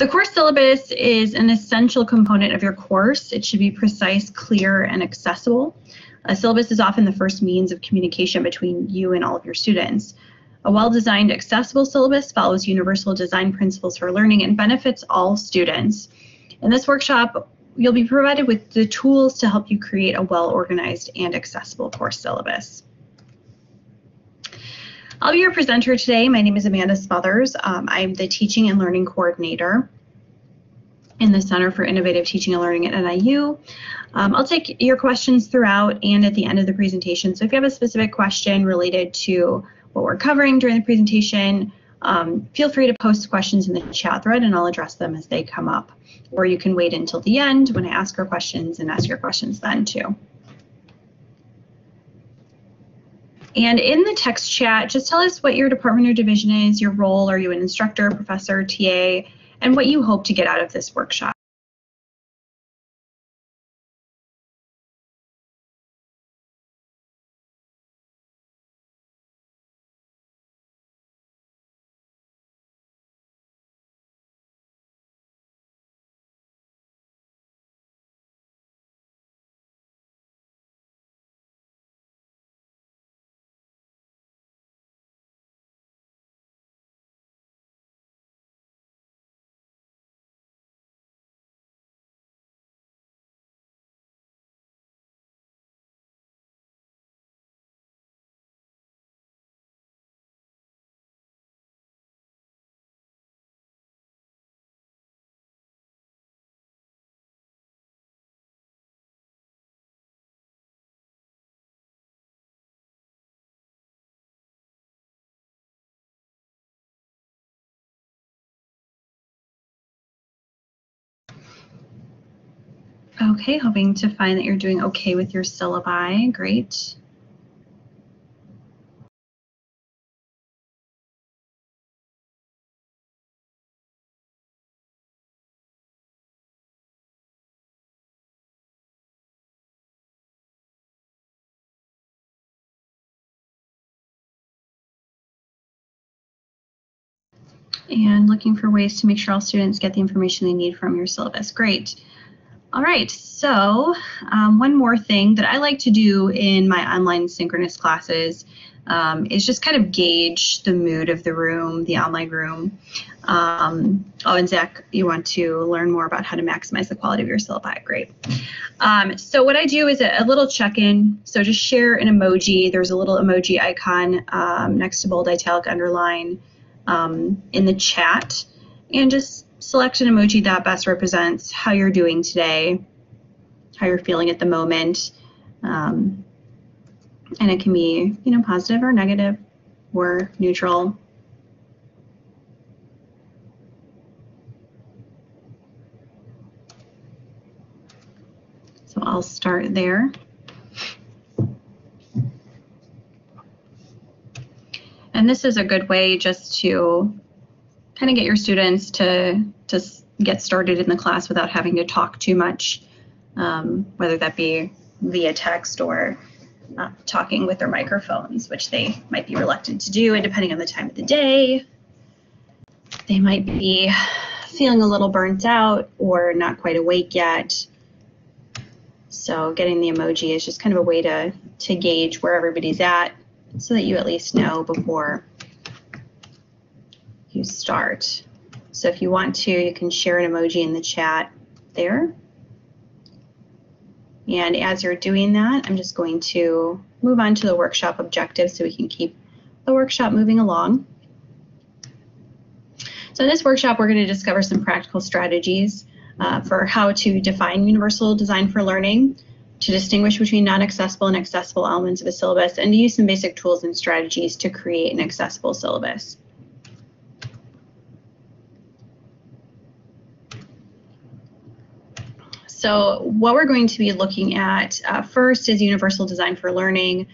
The course syllabus is an essential component of your course. It should be precise, clear, and accessible. A syllabus is often the first means of communication between you and all of your students. A well-designed, accessible syllabus follows universal design principles for learning and benefits all students. In this workshop, you'll be provided with the tools to help you create a well-organized and accessible course syllabus. I'll be your presenter today. My name is Amanda Smothers. Um, I'm the Teaching and Learning Coordinator in the Center for Innovative Teaching and Learning at NIU. Um, I'll take your questions throughout and at the end of the presentation. So if you have a specific question related to what we're covering during the presentation, um, feel free to post questions in the chat thread and I'll address them as they come up. Or you can wait until the end when I ask your questions and ask your questions then too. And in the text chat, just tell us what your department or division is, your role, are you an instructor, professor, TA, and what you hope to get out of this workshop. Okay, hoping to find that you're doing okay with your syllabi. Great. and looking for ways to make sure all students get the information they need from your syllabus. Great. All right, so um, one more thing that I like to do in my online synchronous classes um, is just kind of gauge the mood of the room, the online room. Um, oh, and Zach, you want to learn more about how to maximize the quality of your syllabi. Great. Um, so what I do is a, a little check-in. So just share an emoji. There's a little emoji icon um, next to bold, italic, underline um, in the chat. And just select an emoji that best represents how you're doing today, how you're feeling at the moment. Um, and it can be, you know, positive or negative or neutral. So I'll start there. And this is a good way just to kind of get your students to to get started in the class without having to talk too much, um, whether that be via text or uh, talking with their microphones, which they might be reluctant to do, and depending on the time of the day, they might be feeling a little burnt out or not quite awake yet. So getting the emoji is just kind of a way to, to gauge where everybody's at so that you at least know before you start. So if you want to, you can share an emoji in the chat there. And as you're doing that, I'm just going to move on to the workshop objectives so we can keep the workshop moving along. So in this workshop, we're going to discover some practical strategies uh, for how to define universal design for learning, to distinguish between non-accessible and accessible elements of a syllabus, and to use some basic tools and strategies to create an accessible syllabus. So what we're going to be looking at uh, first is universal design for learning.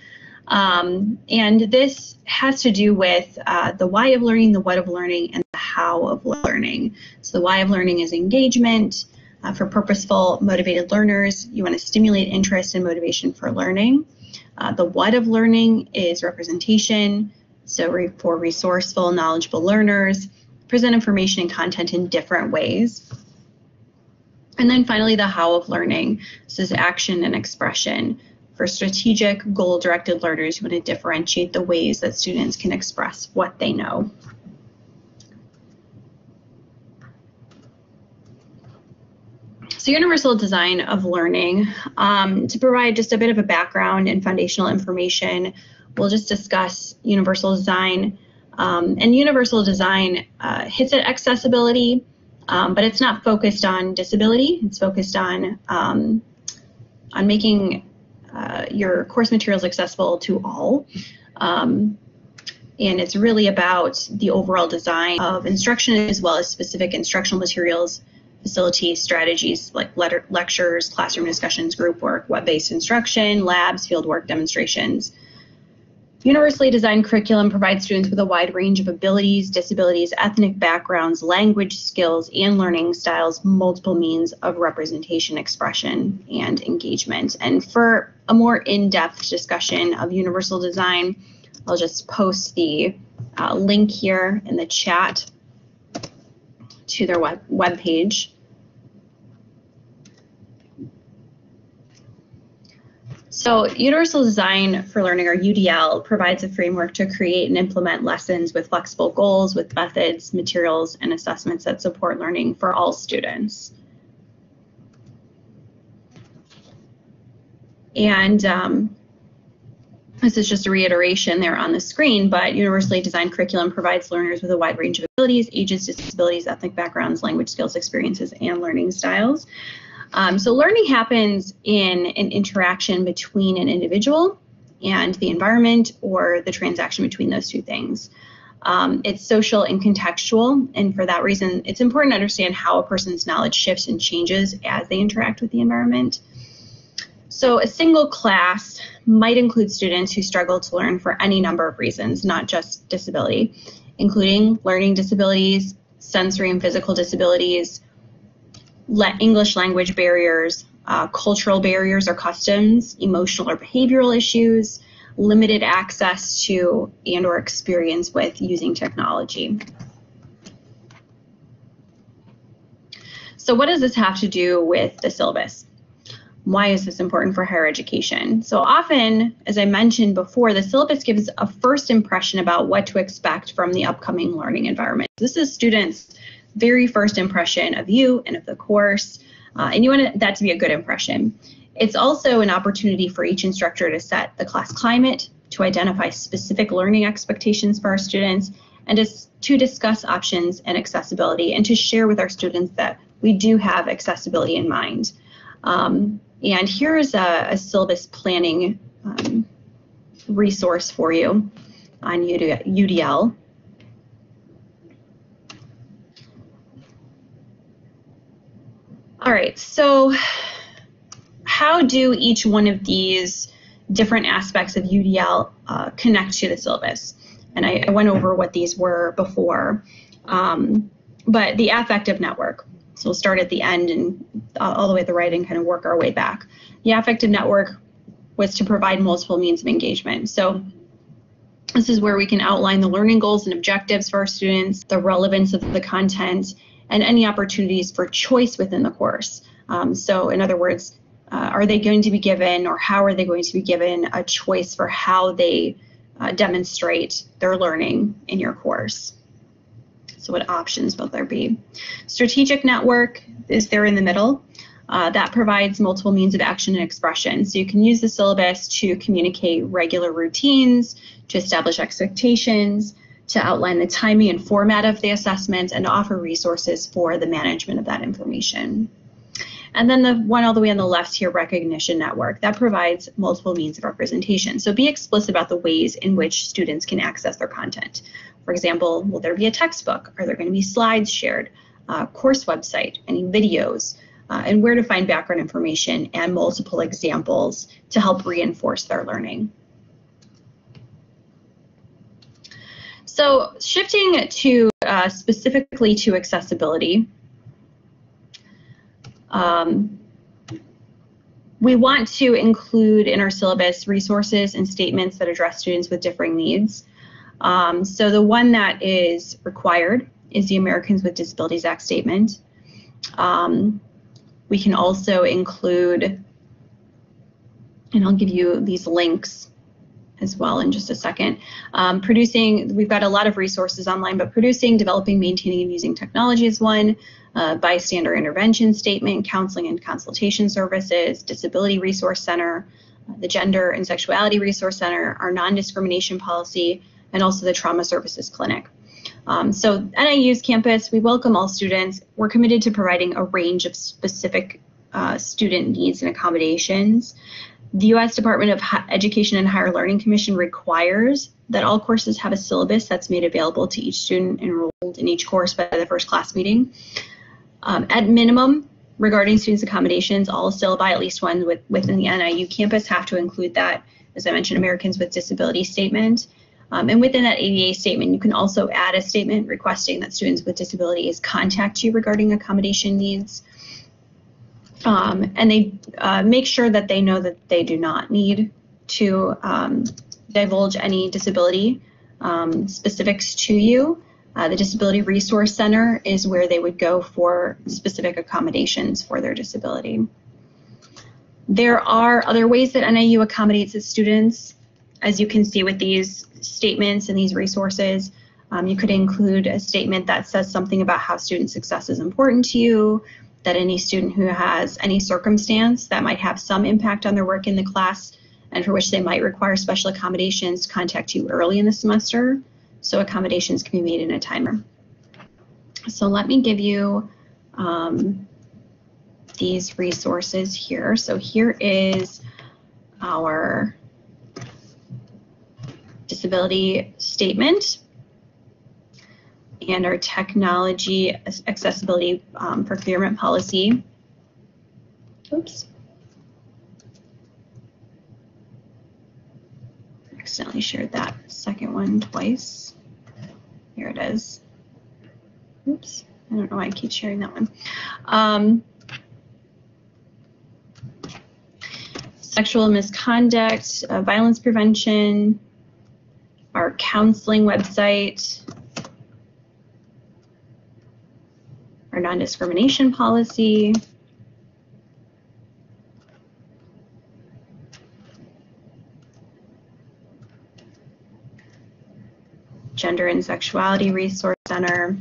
Um, and this has to do with uh, the why of learning, the what of learning, and the how of learning. So the why of learning is engagement. Uh, for purposeful, motivated learners, you want to stimulate interest and motivation for learning. Uh, the what of learning is representation. So re for resourceful, knowledgeable learners, present information and content in different ways. And then finally, the how of learning. This is action and expression. For strategic, goal-directed learners, you want to differentiate the ways that students can express what they know. So universal design of learning. Um, to provide just a bit of a background and foundational information, we'll just discuss universal design. Um, and universal design uh, hits at accessibility, um, but it's not focused on disability. It's focused on, um, on making uh, your course materials accessible to all. Um, and it's really about the overall design of instruction as well as specific instructional materials, facilities, strategies like letter, lectures, classroom discussions, group work, web-based instruction, labs, fieldwork, demonstrations, Universally designed curriculum provides students with a wide range of abilities, disabilities, ethnic backgrounds, language skills, and learning styles, multiple means of representation, expression, and engagement. And for a more in-depth discussion of universal design, I'll just post the uh, link here in the chat to their web, web page. So Universal Design for Learning, or UDL, provides a framework to create and implement lessons with flexible goals, with methods, materials, and assessments that support learning for all students. And um, this is just a reiteration there on the screen, but universally designed curriculum provides learners with a wide range of abilities, ages, disabilities, ethnic backgrounds, language skills, experiences, and learning styles. Um, so learning happens in an interaction between an individual and the environment or the transaction between those two things. Um, it's social and contextual, and for that reason, it's important to understand how a person's knowledge shifts and changes as they interact with the environment. So a single class might include students who struggle to learn for any number of reasons, not just disability, including learning disabilities, sensory and physical disabilities, English language barriers, uh, cultural barriers or customs, emotional or behavioral issues, limited access to and or experience with using technology. So what does this have to do with the syllabus? Why is this important for higher education? So often, as I mentioned before, the syllabus gives a first impression about what to expect from the upcoming learning environment. This is students very first impression of you and of the course, uh, and you want that to be a good impression. It's also an opportunity for each instructor to set the class climate, to identify specific learning expectations for our students, and to, to discuss options and accessibility, and to share with our students that we do have accessibility in mind. Um, and here's a, a syllabus planning um, resource for you on UDL. All right, so how do each one of these different aspects of UDL uh, connect to the syllabus? And I, I, went over what these were before. Um, but the affective network, so we'll start at the end and uh, all the way at the right and kind of work our way back. The affective network was to provide multiple means of engagement. So this is where we can outline the learning goals and objectives for our students, the relevance of the content, and any opportunities for choice within the course. Um, so in other words, uh, are they going to be given or how are they going to be given a choice for how they uh, demonstrate their learning in your course? So what options will there be? Strategic network is there in the middle. Uh, that provides multiple means of action and expression. So you can use the syllabus to communicate regular routines, to establish expectations, to outline the timing and format of the assessment and offer resources for the management of that information. And then the one all the way on the left here, recognition network, that provides multiple means of representation. So be explicit about the ways in which students can access their content. For example, will there be a textbook? Are there going to be slides shared? Uh, course website, any videos, uh, and where to find background information and multiple examples to help reinforce their learning. So shifting to uh, specifically to accessibility, um, we want to include in our syllabus resources and statements that address students with differing needs. Um, so the one that is required is the Americans with Disabilities Act statement. Um, we can also include, and I'll give you these links as well in just a second. Um, producing, we've got a lot of resources online, but producing, developing, maintaining, and using technology is one. Uh, bystander intervention statement, counseling and consultation services, disability resource center, uh, the gender and sexuality resource center, our non-discrimination policy, and also the trauma services clinic. Um, so NIU's campus, we welcome all students. We're committed to providing a range of specific uh, student needs and accommodations. The U.S. Department of Education and Higher Learning Commission requires that all courses have a syllabus that's made available to each student enrolled in each course by the first class meeting. Um, at minimum, regarding students' accommodations, all syllabi, at least one with, within the NIU campus, have to include that, as I mentioned, Americans with Disability statement. Um, and within that ADA statement, you can also add a statement requesting that students with disabilities contact you regarding accommodation needs. Um, and they uh, make sure that they know that they do not need to um, divulge any disability um, specifics to you. Uh, the Disability Resource Center is where they would go for specific accommodations for their disability. There are other ways that NIU accommodates its students. As you can see with these statements and these resources, um, you could include a statement that says something about how student success is important to you, that any student who has any circumstance that might have some impact on their work in the class and for which they might require special accommodations contact you early in the semester so accommodations can be made in a timer. So let me give you um, these resources here. So here is our disability statement and our technology accessibility um, procurement policy. Oops. Accidentally shared that second one twice. Here it is. Oops. I don't know why I keep sharing that one. Um, sexual misconduct, uh, violence prevention, our counseling website, our non-discrimination policy, Gender and Sexuality Resource Center,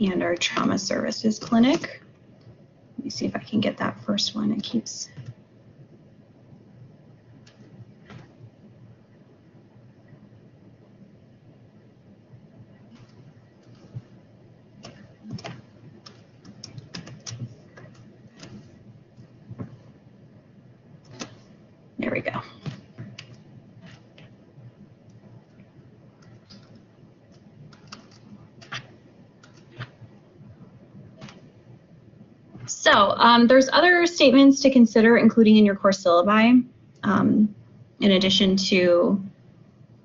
and our Trauma Services Clinic. Let me see if I can get that first one. It keeps So um, there's other statements to consider, including in your course syllabi, um, in addition to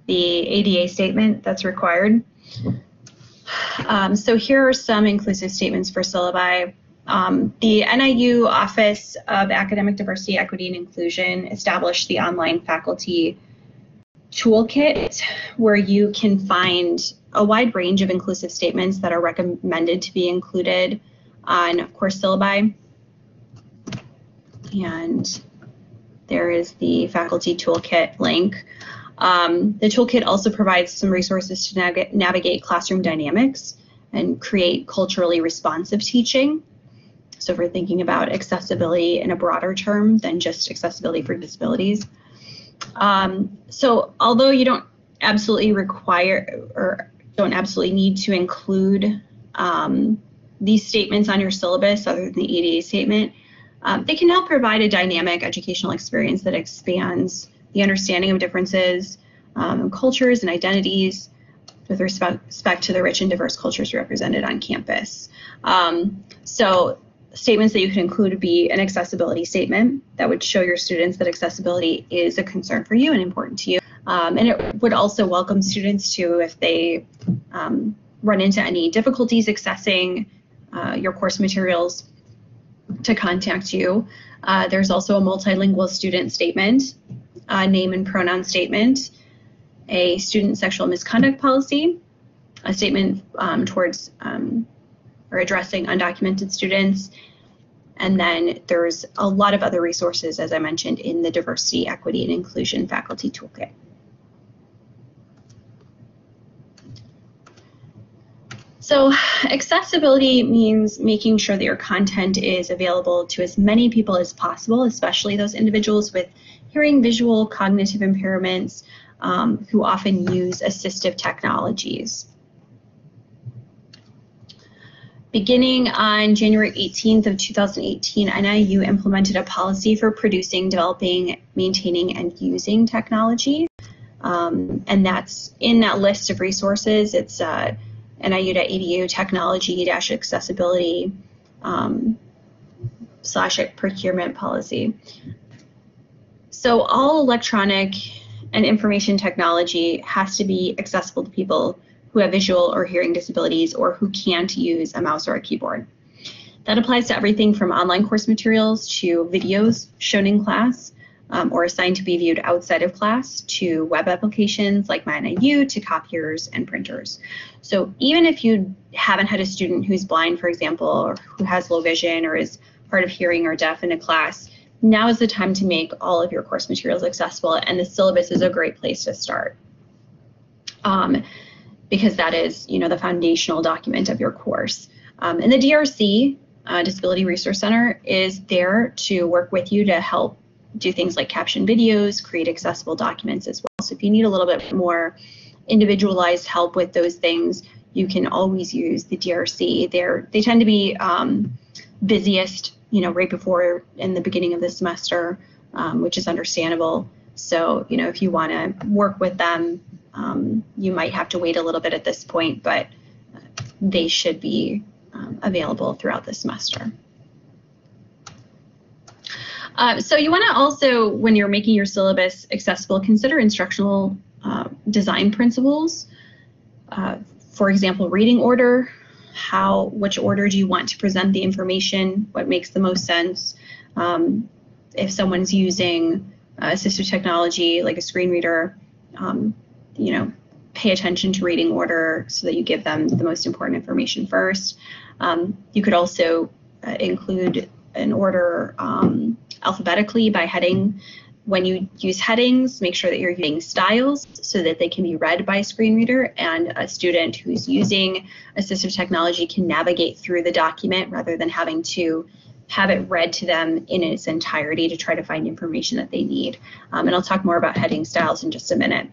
the ADA statement that's required. Um, so here are some inclusive statements for syllabi. Um, the NIU Office of Academic Diversity, Equity, and Inclusion established the online faculty toolkit where you can find a wide range of inclusive statements that are recommended to be included on course syllabi. And there is the faculty toolkit link. Um, the toolkit also provides some resources to nav navigate classroom dynamics and create culturally responsive teaching. So if we're thinking about accessibility in a broader term than just accessibility for disabilities. Um, so although you don't absolutely require or don't absolutely need to include um, these statements on your syllabus, other than the ADA statement, um, they can help provide a dynamic educational experience that expands the understanding of differences, um, cultures, and identities with respect to the rich and diverse cultures represented on campus. Um, so statements that you can include would be an accessibility statement that would show your students that accessibility is a concern for you and important to you. Um, and it would also welcome students to if they um, run into any difficulties accessing uh, your course materials to contact you. Uh, there's also a multilingual student statement, a name and pronoun statement, a student sexual misconduct policy, a statement um, towards um, or addressing undocumented students, and then there's a lot of other resources, as I mentioned, in the Diversity, Equity, and Inclusion Faculty Toolkit. So accessibility means making sure that your content is available to as many people as possible, especially those individuals with hearing, visual, cognitive impairments um, who often use assistive technologies. Beginning on January 18th of 2018, NIU implemented a policy for producing, developing, maintaining, and using technology. Um, and that's in that list of resources. It's uh, NIU.edu technology dash accessibility um, slash procurement policy. So all electronic and information technology has to be accessible to people who have visual or hearing disabilities or who can't use a mouse or a keyboard. That applies to everything from online course materials to videos shown in class um, or assigned to be viewed outside of class to web applications like MyNIU to copiers and printers. So even if you haven't had a student who's blind, for example, or who has low vision or is hard of hearing or deaf in a class, now is the time to make all of your course materials accessible and the syllabus is a great place to start. Um, because that is, you know, the foundational document of your course. Um, and the DRC, uh, Disability Resource Center, is there to work with you to help do things like caption videos, create accessible documents as well. So if you need a little bit more individualized help with those things, you can always use the DRC. They're, they tend to be um, busiest, you know, right before in the beginning of the semester, um, which is understandable. So, you know, if you want to work with them, um, you might have to wait a little bit at this point, but they should be um, available throughout the semester. Uh, so you want to also, when you're making your syllabus accessible, consider instructional uh, design principles. Uh, for example, reading order, how, which order do you want to present the information, what makes the most sense. Um, if someone's using assistive technology like a screen reader, um, you know, pay attention to reading order so that you give them the most important information first. Um, you could also uh, include an order um, alphabetically by heading. When you use headings, make sure that you're using styles so that they can be read by a screen reader and a student who's using assistive technology can navigate through the document rather than having to have it read to them in its entirety to try to find information that they need. Um, and I'll talk more about heading styles in just a minute.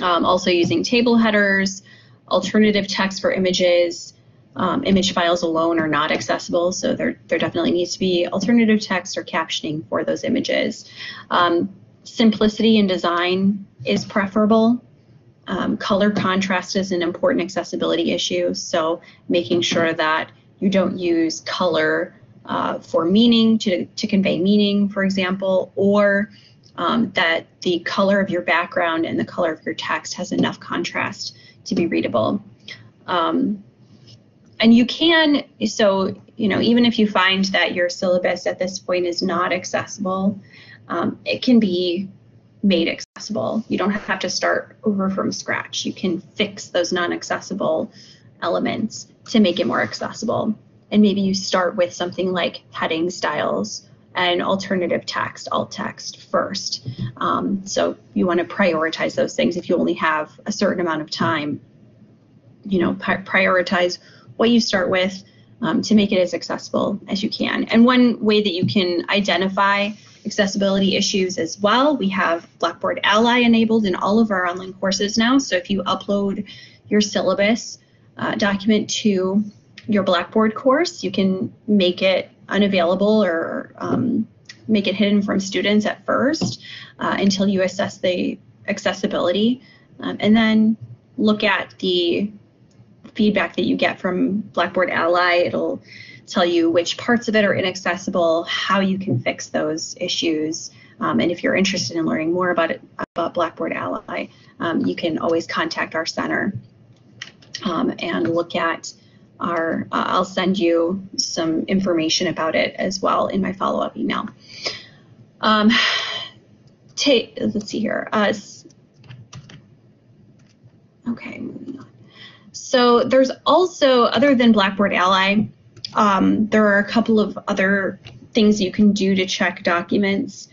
Um, also using table headers, alternative text for images, um, image files alone are not accessible, so there, there definitely needs to be alternative text or captioning for those images. Um, simplicity in design is preferable. Um, color contrast is an important accessibility issue, so making sure that you don't use color uh, for meaning, to, to convey meaning, for example, or um, that the color of your background and the color of your text has enough contrast to be readable. Um, and you can, so, you know, even if you find that your syllabus at this point is not accessible, um, it can be made accessible. You don't have to start over from scratch. You can fix those non-accessible elements to make it more accessible. And maybe you start with something like heading styles and alternative text, alt text first. Um, so you want to prioritize those things if you only have a certain amount of time. You know, prioritize what you start with um, to make it as accessible as you can. And one way that you can identify accessibility issues as well, we have Blackboard Ally enabled in all of our online courses now. So if you upload your syllabus uh, document to your Blackboard course, you can make it unavailable or um, make it hidden from students at first uh, until you assess the accessibility um, and then look at the feedback that you get from Blackboard Ally. It'll tell you which parts of it are inaccessible, how you can fix those issues. Um, and if you're interested in learning more about it, about Blackboard Ally, um, you can always contact our center um, and look at our, uh, I'll send you some information about it as well in my follow-up email. Um, let's see here. Uh, Okay. So there's also, other than Blackboard Ally, um, there are a couple of other things you can do to check documents.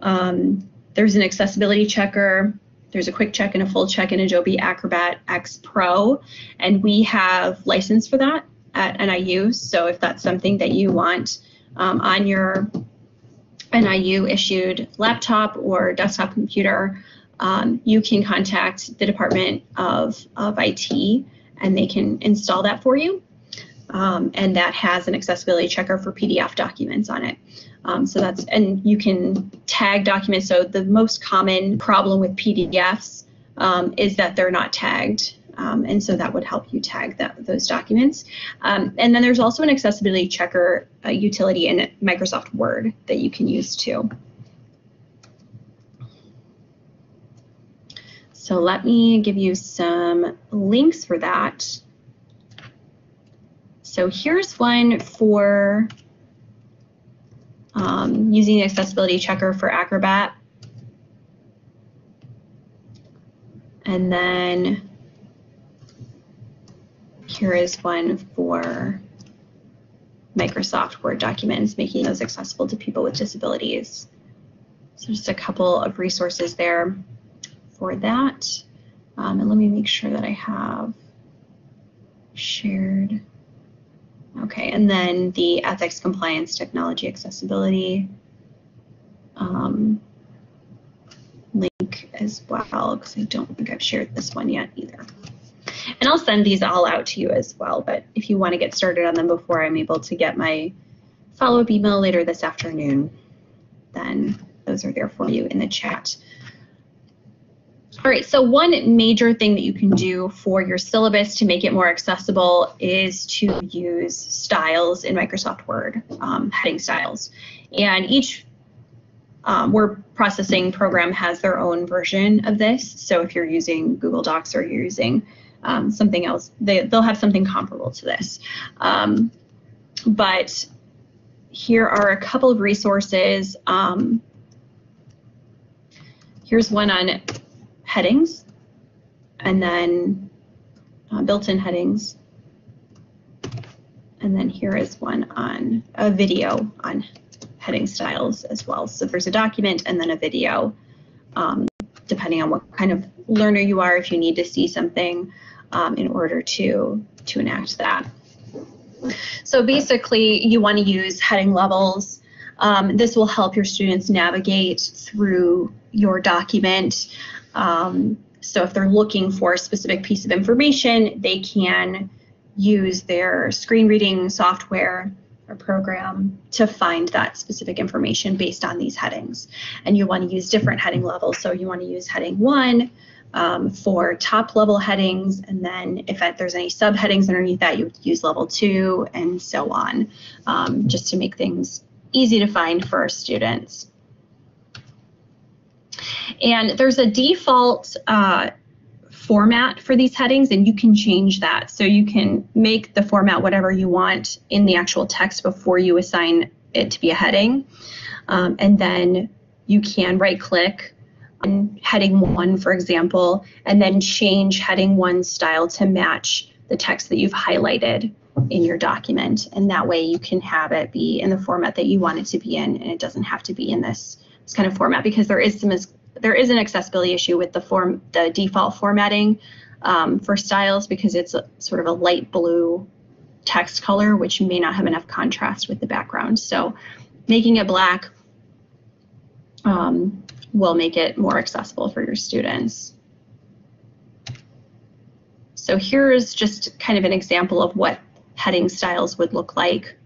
Um, there's an accessibility checker. There's a quick check and a full check in Adobe Acrobat X Pro, and we have license for that at NIU. So if that's something that you want um, on your NIU issued laptop or desktop computer, um, you can contact the Department of, of IT and they can install that for you. Um, and that has an accessibility checker for PDF documents on it. Um, so that's, and you can tag documents. So the most common problem with PDFs um, is that they're not tagged. Um, and so that would help you tag that, those documents. Um, and then there's also an accessibility checker uh, utility in Microsoft Word that you can use too. So let me give you some links for that. So here's one for um, using the accessibility checker for Acrobat. And then here is one for Microsoft Word documents, making those accessible to people with disabilities. So just a couple of resources there for that. Um, and let me make sure that I have shared. Okay, and then the ethics, compliance, technology, accessibility um, link as well, because I don't think I've shared this one yet either. And I'll send these all out to you as well, but if you want to get started on them before I'm able to get my follow-up email later this afternoon, then those are there for you in the chat. All right, so one major thing that you can do for your syllabus to make it more accessible is to use styles in Microsoft Word, um, heading styles. And each um, word processing program has their own version of this. So if you're using Google Docs or you're using um, something else, they, they'll have something comparable to this. Um, but here are a couple of resources. Um, here's one on headings and then uh, built-in headings. And then here is one on a video on heading styles as well. So there's a document and then a video, um, depending on what kind of learner you are, if you need to see something um, in order to, to enact that. So basically, you want to use heading levels. Um, this will help your students navigate through your document. Um, so if they're looking for a specific piece of information, they can use their screen reading software or program to find that specific information based on these headings. And you want to use different heading levels. So you want to use heading one um, for top level headings, and then if there's any subheadings underneath that, you would use level two, and so on, um, just to make things easy to find for students. And there's a default uh, format for these headings and you can change that. So you can make the format whatever you want in the actual text before you assign it to be a heading. Um, and then you can right click on heading one, for example, and then change heading one style to match the text that you've highlighted in your document. And that way you can have it be in the format that you want it to be in and it doesn't have to be in this, this kind of format because there is some there is an accessibility issue with the form, the default formatting um, for styles because it's a, sort of a light blue text color, which may not have enough contrast with the background. So making it black um, will make it more accessible for your students. So here's just kind of an example of what heading styles would look like.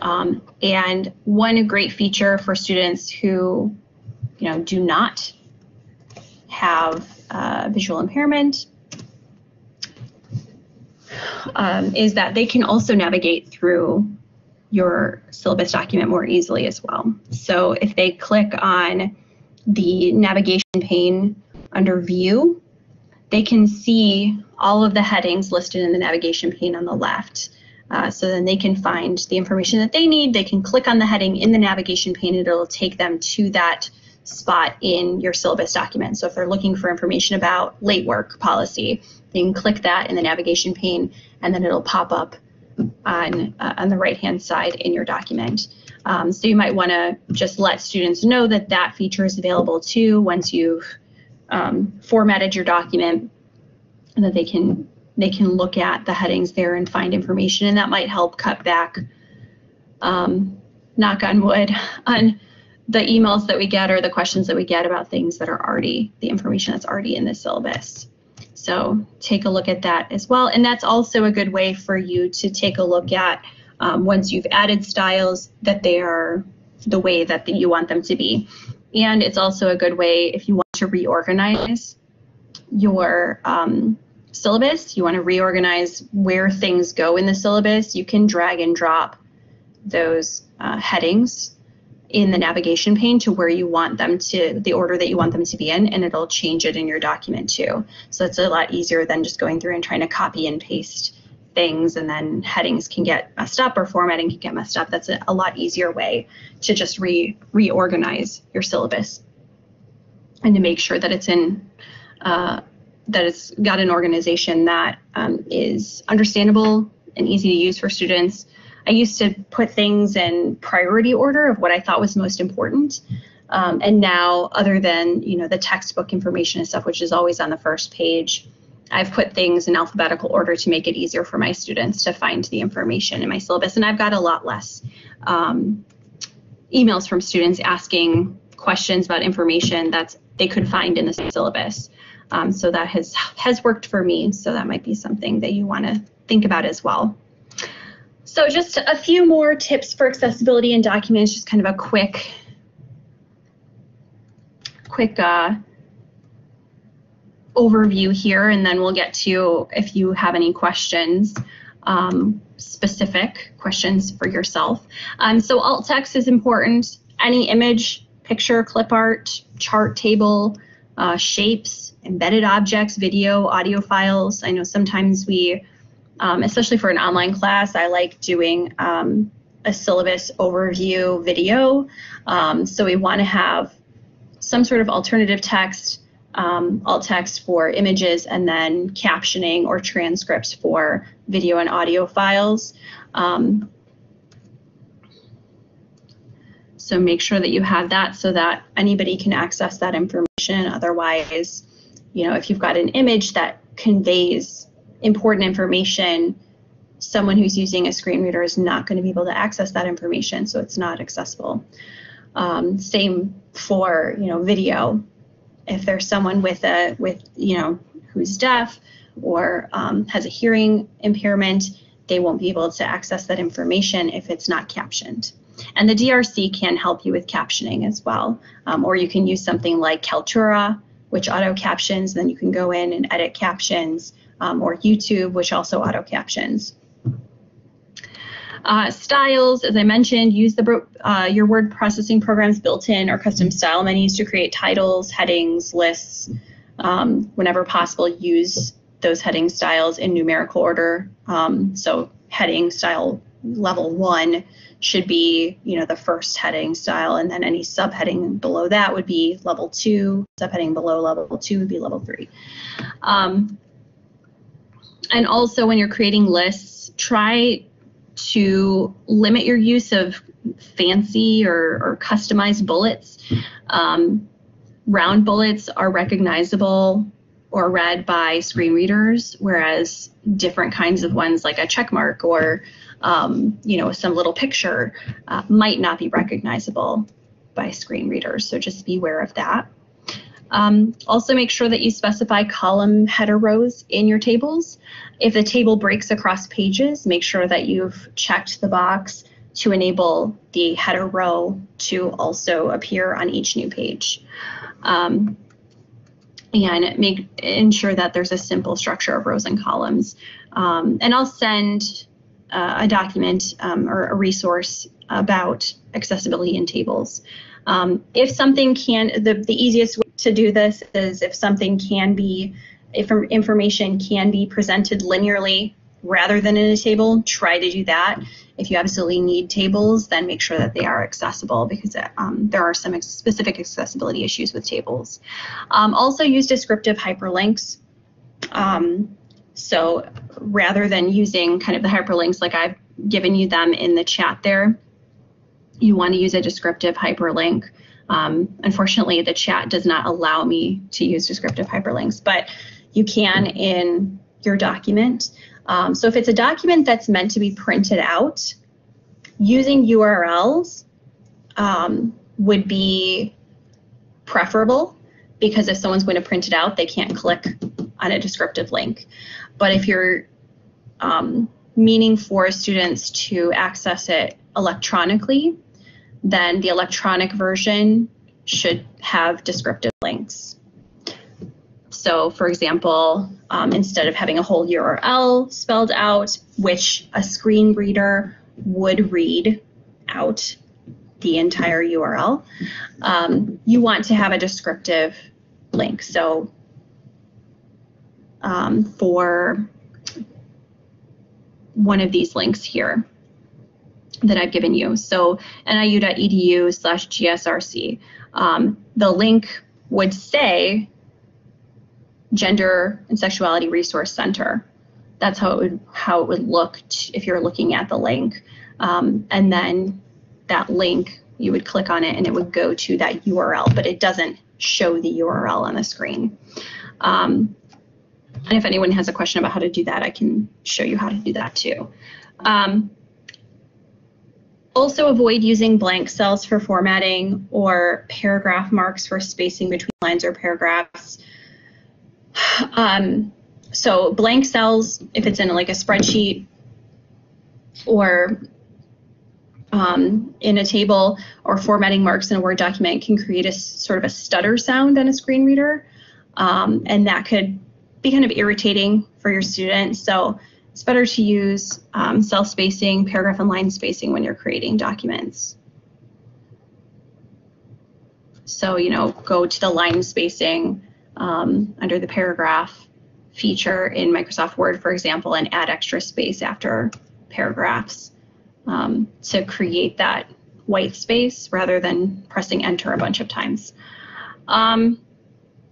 Um, and one great feature for students who you know, do not have uh, visual impairment um, is that they can also navigate through your syllabus document more easily as well. So if they click on the navigation pane under view, they can see all of the headings listed in the navigation pane on the left. Uh, so then they can find the information that they need. They can click on the heading in the navigation pane and it'll take them to that spot in your syllabus document. So if they're looking for information about late work policy, they can click that in the navigation pane and then it'll pop up on, uh, on the right hand side in your document. Um, so you might want to just let students know that that feature is available too once you've um, formatted your document and that they can they can look at the headings there and find information and that might help cut back um, knock on wood on the emails that we get or the questions that we get about things that are already the information that's already in the syllabus. So take a look at that as well. And that's also a good way for you to take a look at um, once you've added styles that they are the way that you want them to be. And it's also a good way if you want to reorganize your um, syllabus, you want to reorganize where things go in the syllabus, you can drag and drop those uh, headings in the navigation pane to where you want them to, the order that you want them to be in, and it'll change it in your document too. So it's a lot easier than just going through and trying to copy and paste things and then headings can get messed up or formatting can get messed up. That's a, a lot easier way to just re reorganize your syllabus and to make sure that it's in uh, that it's got an organization that um, is understandable and easy to use for students I used to put things in priority order of what I thought was most important. Um, and now, other than you know the textbook information and stuff, which is always on the first page, I've put things in alphabetical order to make it easier for my students to find the information in my syllabus. And I've got a lot less um, emails from students asking questions about information that they could find in the syllabus. Um, so that has has worked for me. So that might be something that you want to think about as well. So just a few more tips for accessibility in documents, just kind of a quick, quick uh, overview here, and then we'll get to if you have any questions, um, specific questions for yourself. Um, so alt text is important. Any image, picture, clip art, chart table, uh, shapes, embedded objects, video, audio files. I know sometimes we um, especially for an online class, I like doing um, a syllabus overview video. Um, so we want to have some sort of alternative text, um, alt text for images, and then captioning or transcripts for video and audio files. Um, so make sure that you have that so that anybody can access that information. Otherwise, you know, if you've got an image that conveys important information, someone who's using a screen reader is not going to be able to access that information, so it's not accessible. Um, same for you know video. If there's someone with a with you know who's deaf or um, has a hearing impairment, they won't be able to access that information if it's not captioned. And the DRC can help you with captioning as well, um, or you can use something like Kaltura, which auto captions. Then you can go in and edit captions um, or YouTube, which also auto captions. Uh, styles, as I mentioned, use the uh, your word processing programs built-in or custom style menus to create titles, headings, lists. Um, whenever possible, use those heading styles in numerical order. Um, so heading style level one should be, you know, the first heading style, and then any subheading below that would be level two. Subheading below level two would be level three. Um, and also when you're creating lists, try to limit your use of fancy or, or customized bullets. Um, round bullets are recognizable or read by screen readers, whereas different kinds of ones like a check mark or um, you know some little picture uh, might not be recognizable by screen readers. So just be aware of that. Um, also make sure that you specify column header rows in your tables. If the table breaks across pages, make sure that you've checked the box to enable the header row to also appear on each new page. Um, and make ensure that there's a simple structure of rows and columns. Um, and I'll send uh, a document um, or a resource about accessibility in tables. Um, if something can, the, the easiest way to do this is if something can be, if information can be presented linearly rather than in a table, try to do that. If you absolutely need tables, then make sure that they are accessible because um, there are some specific accessibility issues with tables. Um, also use descriptive hyperlinks. Um, so rather than using kind of the hyperlinks like I've given you them in the chat there, you want to use a descriptive hyperlink. Um, unfortunately, the chat does not allow me to use descriptive hyperlinks, but you can in your document. Um, so if it's a document that's meant to be printed out, using URLs um, would be preferable because if someone's going to print it out, they can't click on a descriptive link. But if you're um, meaning for students to access it electronically, then the electronic version should have descriptive links. So for example, um, instead of having a whole URL spelled out, which a screen reader would read out the entire URL, um, you want to have a descriptive link. So um, for one of these links here that I've given you. So niu.edu slash GSRC. Um, the link would say Gender and Sexuality Resource Center. That's how it would how it would look if you're looking at the link. Um, and then that link, you would click on it and it would go to that URL, but it doesn't show the URL on the screen. Um, and if anyone has a question about how to do that, I can show you how to do that too. Um, also avoid using blank cells for formatting or paragraph marks for spacing between lines or paragraphs. Um, so blank cells, if it's in like a spreadsheet or um, in a table or formatting marks in a Word document can create a sort of a stutter sound on a screen reader. Um, and that could be kind of irritating for your students. So it's better to use um, cell spacing, paragraph and line spacing when you're creating documents. So, you know, go to the line spacing um, under the paragraph feature in Microsoft Word, for example, and add extra space after paragraphs um, to create that white space rather than pressing enter a bunch of times. Um,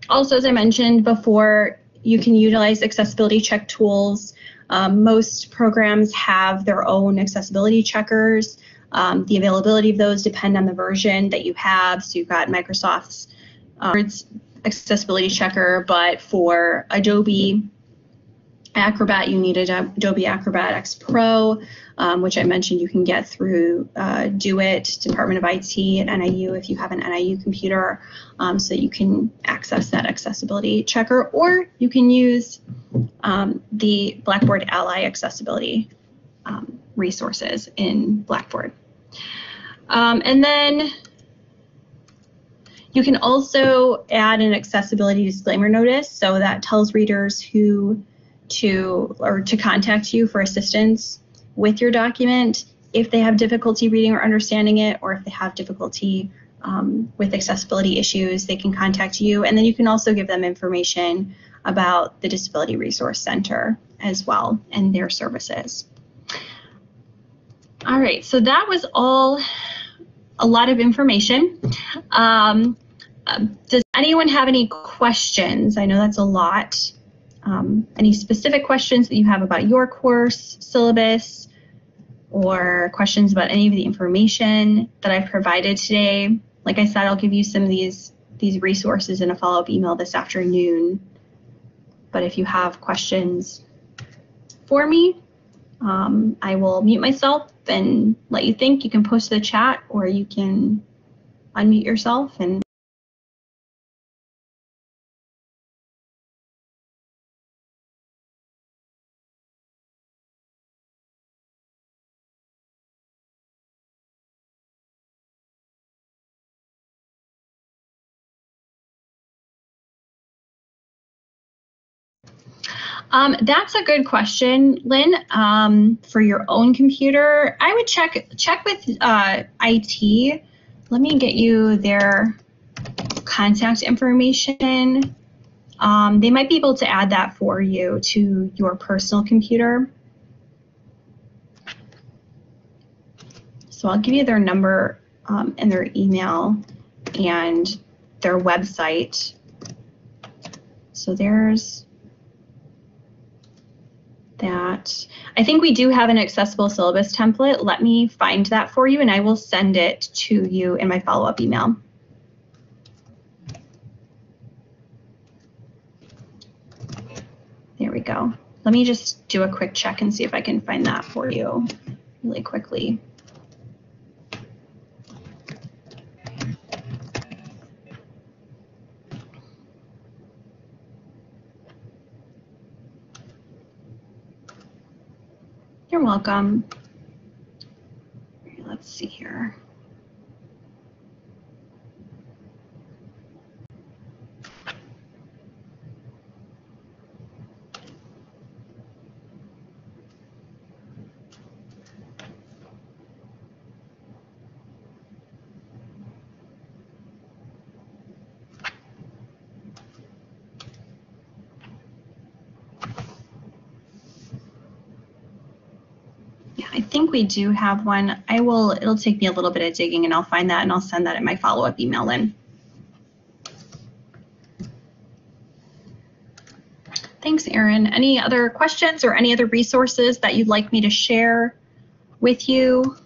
also, as I mentioned before, you can utilize accessibility check tools. Um, most programs have their own accessibility checkers. Um, the availability of those depend on the version that you have. So you've got Microsoft's uh, accessibility checker, but for Adobe Acrobat, you need Adobe Acrobat X Pro, um, which I mentioned you can get through uh, DoIT, Department of IT at NIU if you have an NIU computer, um, so you can access that accessibility checker, or you can use um, the Blackboard Ally accessibility um, resources in Blackboard. Um, and then you can also add an accessibility disclaimer notice, so that tells readers who to or to contact you for assistance with your document if they have difficulty reading or understanding it, or if they have difficulty um, with accessibility issues, they can contact you. And then you can also give them information about the Disability Resource Center as well and their services. All right, so that was all a lot of information. Um, does anyone have any questions? I know that's a lot. Um, any specific questions that you have about your course syllabus or questions about any of the information that I've provided today? Like I said, I'll give you some of these these resources in a follow-up email this afternoon. But if you have questions for me, um, I will mute myself and let you think. You can post the chat or you can unmute yourself and Um, that's a good question, Lynn. Um, for your own computer, I would check check with uh, IT. Let me get you their contact information. Um, they might be able to add that for you to your personal computer. So I'll give you their number um, and their email and their website. So there's that. I think we do have an accessible syllabus template. Let me find that for you and I will send it to you in my follow-up email. There we go. Let me just do a quick check and see if I can find that for you really quickly. Welcome. Let's see here. I think we do have one. I will, it'll take me a little bit of digging and I'll find that and I'll send that in my follow-up email in. Thanks, Erin. Any other questions or any other resources that you'd like me to share with you?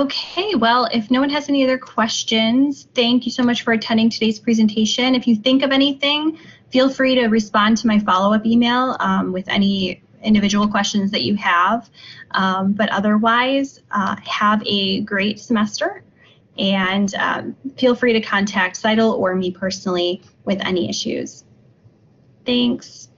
Okay, well, if no one has any other questions, thank you so much for attending today's presentation. If you think of anything, feel free to respond to my follow-up email um, with any individual questions that you have. Um, but otherwise, uh, have a great semester and um, feel free to contact CITL or me personally with any issues. Thanks.